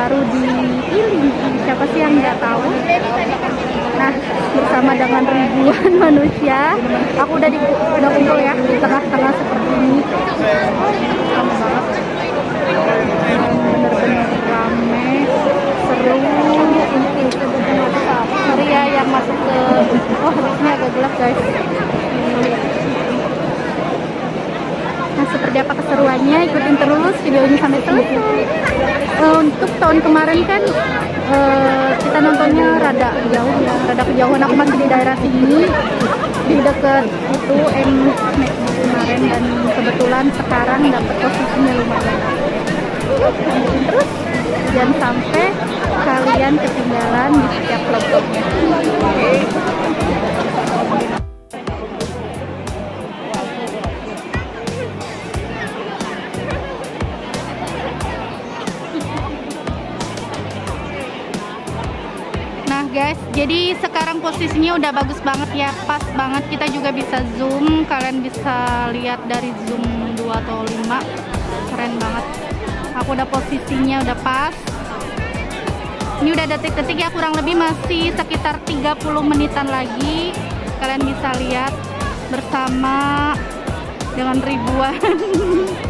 baru di Iling Siapa sih yang nggak tahu Nah, bersama dengan ribuan manusia, aku udah di udah kumpul ya di tengah-tengah seperti ini. Bener-bener rame, seru. Sorry ya yang masuk ke oh habisnya agak gelap guys. Nah, seperti apa keseruannya? Ikutin terus videonya sampai selesai. Eh, untuk tahun kemarin kan eh, kita nontonnya rada jauh ya, rada kejauhan. Aku masih di daerah sini, di dekat itu M kemarin dan kebetulan sekarang dapat posisinya lumayan. Ikutin terus, jangan sampai kalian ketinggalan di setiap vlog-vlognya. Jadi sekarang posisinya udah bagus banget ya, pas banget. Kita juga bisa zoom, kalian bisa lihat dari zoom 2 atau 5. Keren banget. Aku udah posisinya udah pas. Ini udah detik-detik ya, kurang lebih masih sekitar 30 menitan lagi. Kalian bisa lihat bersama dengan ribuan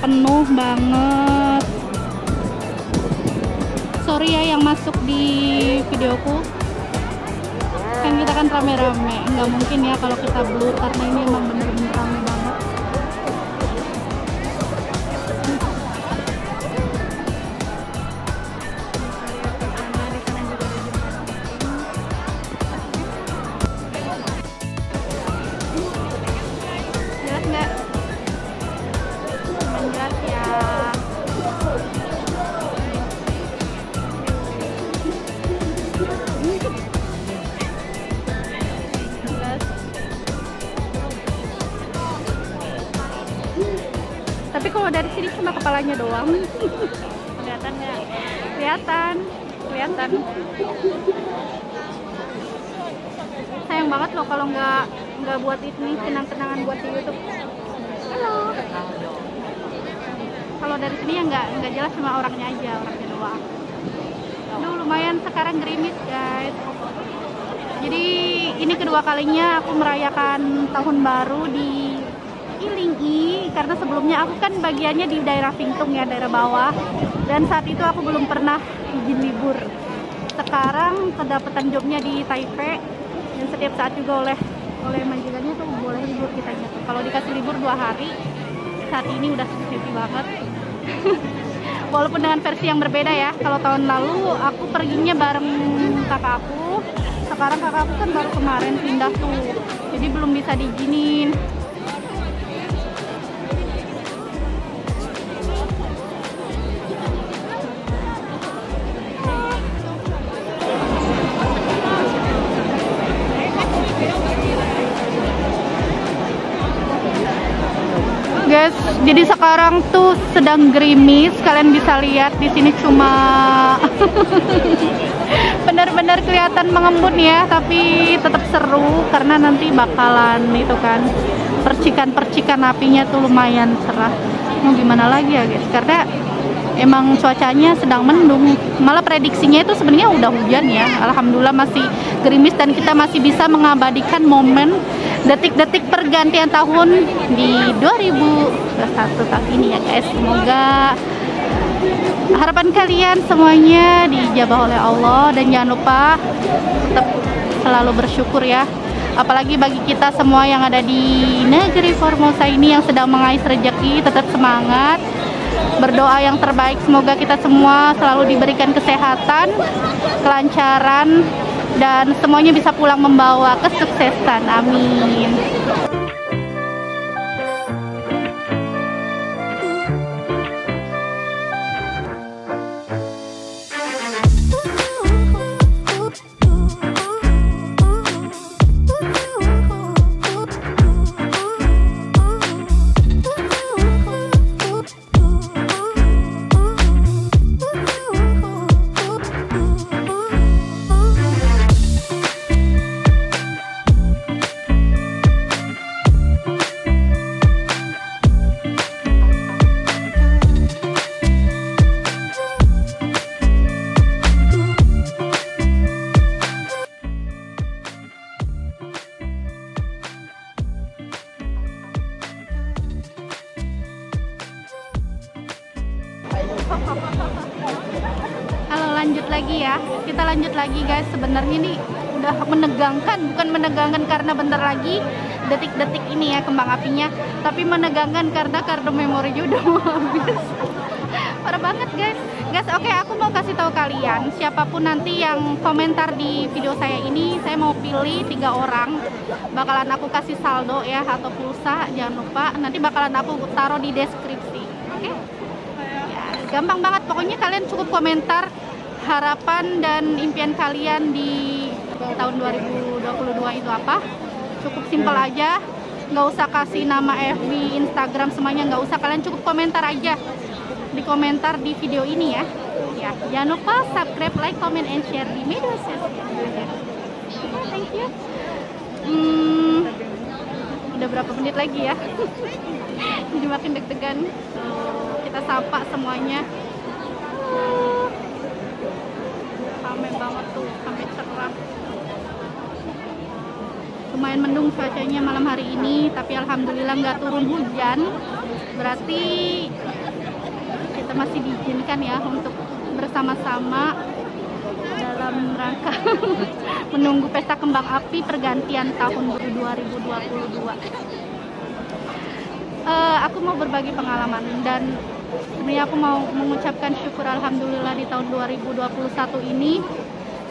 penuh banget. Sorry ya yang masuk di videoku. Kan kita kan rame-rame. Nggak mungkin ya kalau kita blur karena ini emang bener-bener sekarang gerimis guys. Jadi ini kedua kalinya aku merayakan tahun baru di Ilingi karena sebelumnya aku kan bagiannya di daerah Pingtung ya daerah bawah. Dan saat itu aku belum pernah izin libur. Sekarang kedapatan jobnya di Taipei dan setiap saat juga oleh oleh majikannya tuh boleh libur kita tuh kalau dikasih libur dua hari saat ini udah happy banget walaupun dengan versi yang berbeda ya. Kalau tahun lalu aku perginya bareng kakak aku. Sekarang kakak aku kan baru kemarin pindah tuh. Jadi belum bisa diizinin jadi sekarang tuh sedang gerimis. Kalian bisa lihat di sini cuma benar-benar kelihatan mengembun ya tapi tetap seru karena nanti bakalan itu kan percikan-percikan apinya tuh lumayan cerah. Mau gimana lagi ya guys? Karena emang cuacanya sedang mendung. Malah prediksinya itu sebenarnya udah hujan ya. Alhamdulillah masih gerimis dan kita masih bisa mengabadikan momen detik-detik pergantian tahun di 2021 tahun ini ya guys. Semoga harapan kalian semuanya dijabah oleh Allah dan jangan lupa tetap selalu bersyukur ya. Apalagi bagi kita semua yang ada di negeri Formosa ini yang sedang mengais rezeki tetap semangat. Berdoa yang terbaik. Semoga kita semua selalu diberikan kesehatan kelancaran dan semuanya bisa pulang membawa kesuksesan. Amin menegangkan karena bentar lagi detik-detik ini ya kembang apinya. Tapi menegangkan karena kartu memori udah mau habis. Parah banget guys. Guys oke okay, aku mau kasih tahu kalian siapa pun nanti yang komentar di video saya ini saya mau pilih tiga orang. Bakalan aku kasih saldo ya atau pulsa jangan lupa. Nanti bakalan aku taruh di deskripsi oke? Okay? ya, gampang banget. Pokoknya kalian cukup komentar harapan dan impian kalian di tahun 2022 itu apa? Cukup simpel aja. Nggak usah kasih nama FB Instagram semuanya nggak usah. Kalian cukup komentar aja di komentar di video ini ya. Ya jangan lupa subscribe like comment and share di media sosial. Okay, thank you. Hmm, udah berapa menit lagi ya? Jadi makin deg-degan. Kita sapa semuanya. Ramai banget tuh sampai cerah lumayan mendung cuacanya malam hari ini tapi alhamdulillah nggak turun hujan. Berarti kita masih diizinkan ya untuk bersama-sama dalam rangka menunggu pesta kembang api pergantian tahun 2022 uh, eh, aku mau berbagi pengalaman dan sebenarnya aku mau mengucapkan syukur alhamdulillah di tahun 2021 ini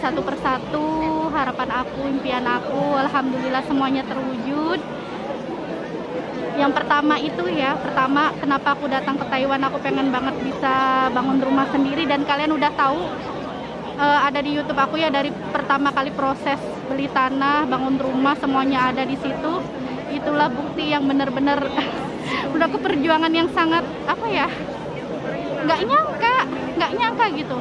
satu persatu harapan aku, impian aku, alhamdulillah semuanya terwujud. Yang pertama itu ya, pertama kenapa aku datang ke Taiwan, aku pengen banget bisa bangun rumah sendiri dan kalian udah tahu uh, ada di YouTube aku ya dari pertama kali proses beli tanah, bangun rumah semuanya ada di situ. Itulah bukti yang benar-benar udah keperjuangan yang sangat apa ya nggak nyangka nggak nyangka gitu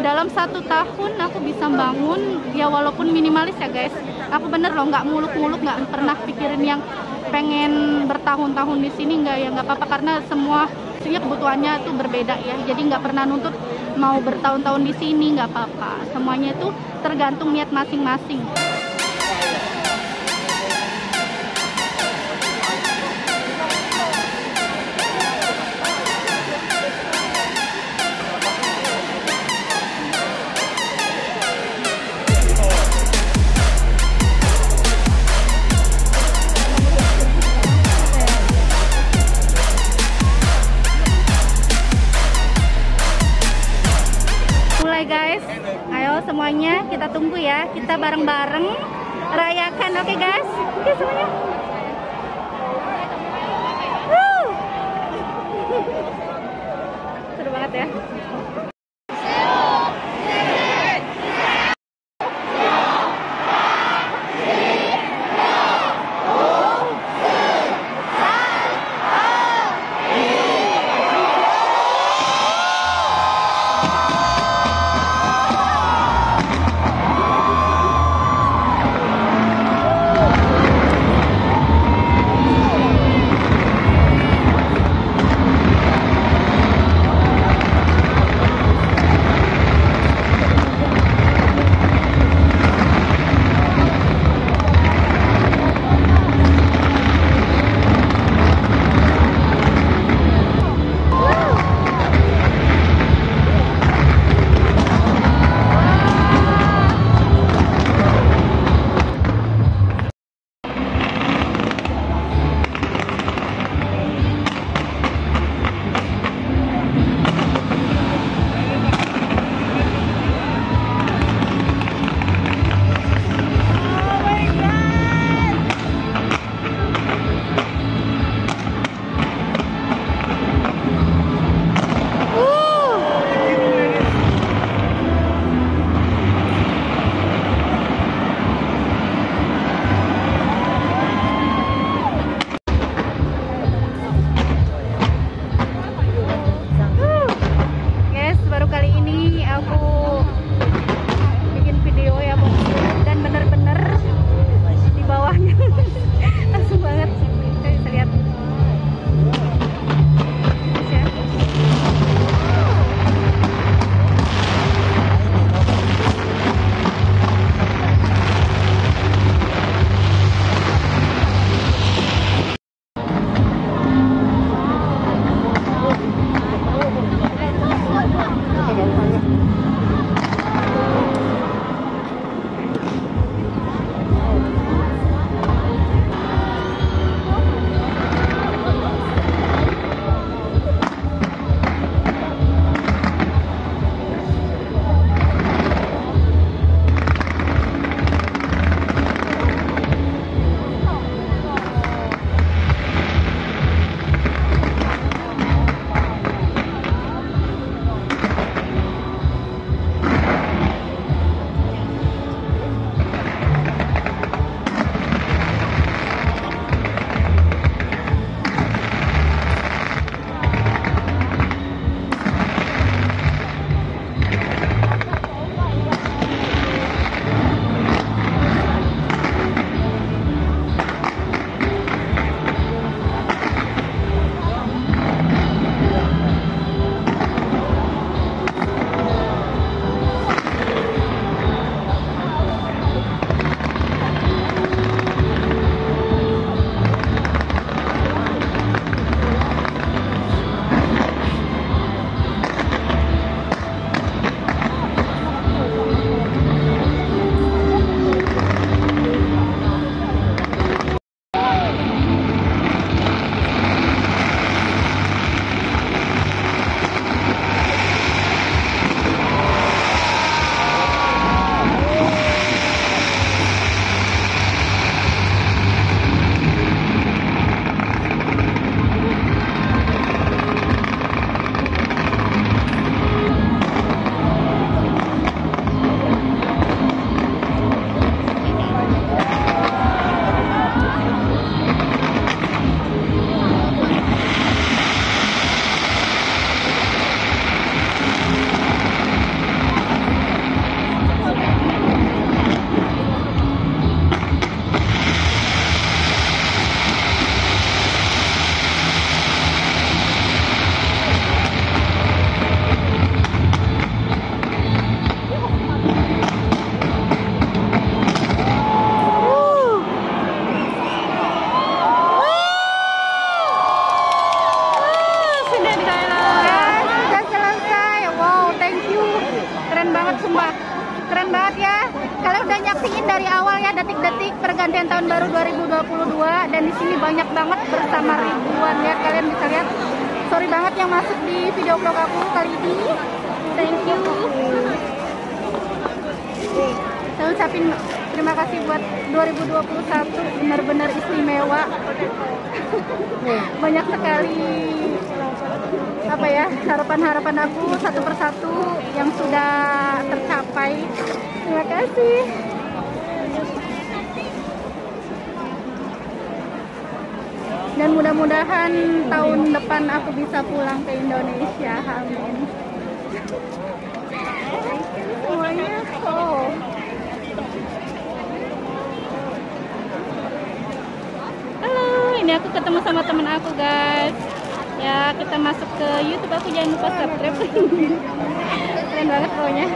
dalam satu tahun aku bisa bangun ya walaupun minimalis ya guys. Aku bener loh nggak muluk-muluk nggak pernah pikirin yang pengen bertahun-tahun di sini nggak ya nggak apa-apa. Karena semua sebenarnya kebutuhannya tuh berbeda ya. Jadi nggak pernah nuntut mau bertahun-tahun di sini nggak apa-apa. Semuanya itu tergantung niat masing-masing bareng-bareng. Rayakan oke okay, guys? Oke okay, semuanya Saya ucapin terima kasih buat 2021 benar-benar istimewa. banyak sekali apa ya harapan-harapan aku satu persatu yang sudah tercapai. Terima kasih. Dan mudah-mudahan tahun depan aku bisa pulang ke Indonesia. Amin. Semuanya so. Ini aku ketemu sama temen aku guys. Ya, kita masuk ke YouTube aku jangan lupa subscribe. Keren banget pokoknya.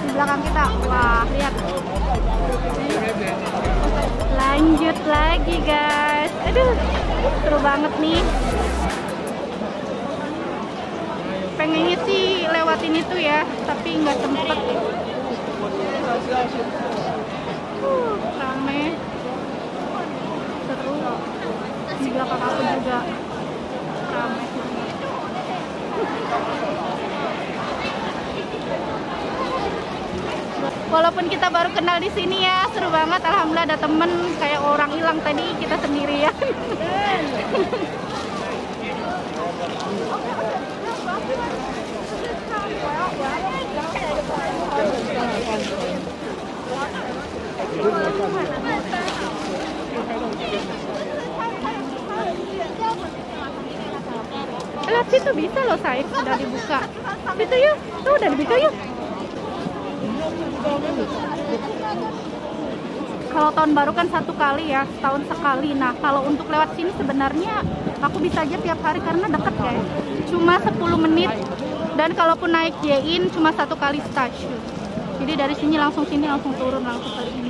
Di belakang kita, wah lihat. Lanjut lagi guys, aduh, seru banget nih. Pengennya sih lewatin itu ya, tapi nggak sempet. Uh, seru di belakang aku juga rame walaupun kita baru kenal di sini ya seru banget alhamdulillah ada temen kayak orang hilang tadi kita sendirian Lihat situ bisa loh saya sudah dibuka. Situ yuk, tuh udah dibuka yuk. Kalau tahun baru kan satu kali ya, setahun sekali. Nah, kalau untuk lewat sini sebenarnya aku bisa aja tiap hari karena deket guys. Cuma 10 menit dan kalaupun naik J-in cuma satu kali stasiun. Jadi dari sini langsung sini langsung turun langsung ke ini.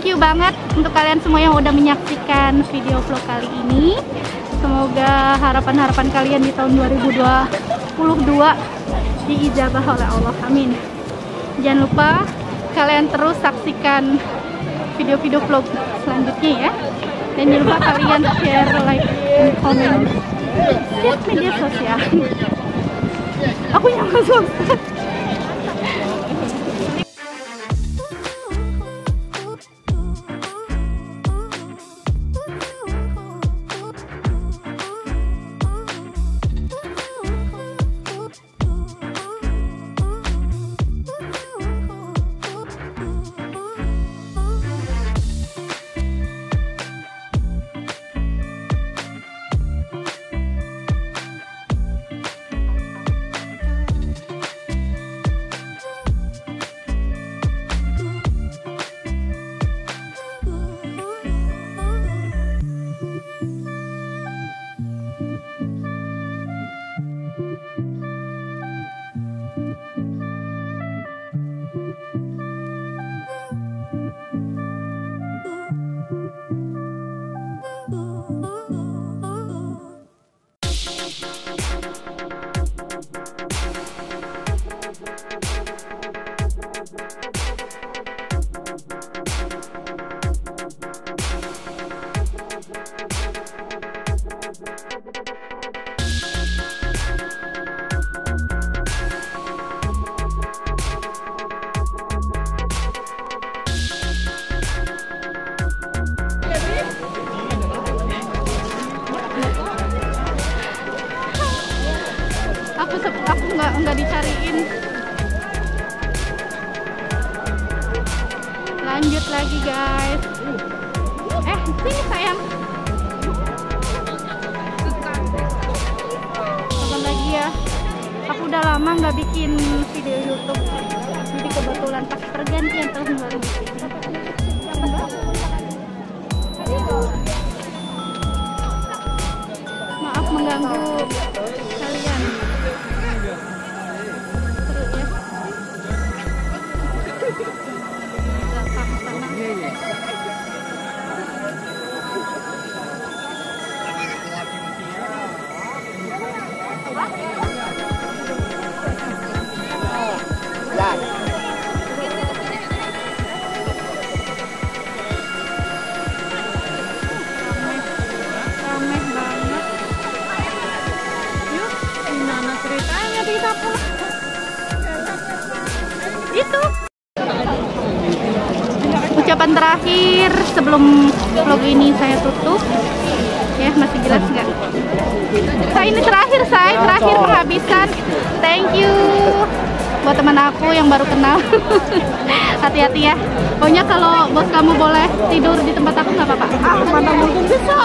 Thank you banget untuk kalian semua yang udah menyaksikan video vlog kali ini. Semoga harapan-harapan kalian di tahun 2022 diijabah oleh Allah. Amin. Jangan lupa kalian terus saksikan video-video vlog selanjutnya ya. Dan jangan lupa kalian share, like, dan komen setiap media sosial. Aku yang masuk. Aleluia. Jelas nggak? Saya ini terakhir saya, terakhir penghabisan. Thank you buat teman aku yang baru kenal. Hati-hati ya. Pokoknya kalau bos kamu boleh tidur di tempat aku nggak apa-apa. Ah, mana mungkin bisa.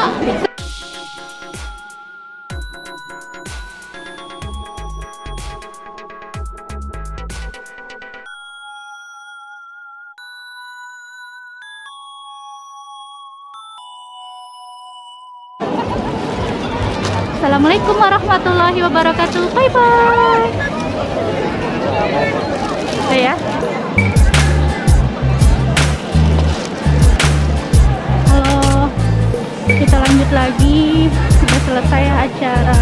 Warahmatullahi wabarakatuh. Bye bye. Ya. Halo. Kita lanjut lagi. Sudah selesai acara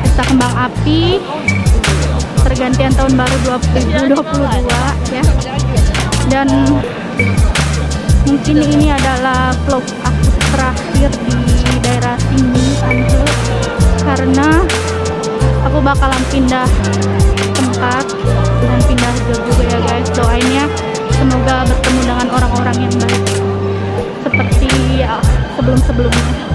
pesta kembang api pergantian tahun baru 2022 ya. Dan mungkin ini adalah vlog aku terakhir di daerah sini Anjel karena aku bakalan pindah tempat dan pindah job juga ya guys. Doain ya semoga bertemu dengan orang-orang yang baik seperti ya, sebelum-sebelumnya